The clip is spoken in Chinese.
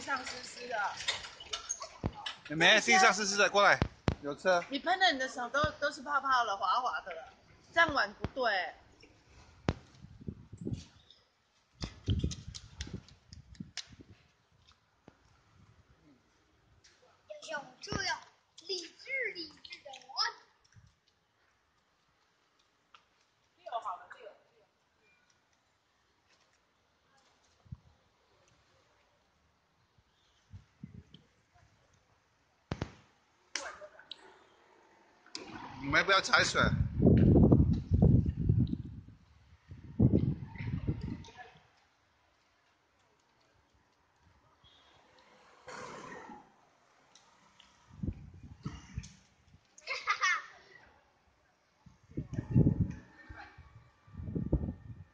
上湿湿的。没，地上湿湿的，过来，有车。你喷的你的手都都是泡泡了，滑滑的了，这样玩不对。要像我这样理智理智的玩。六好了，六。你们不要踩水。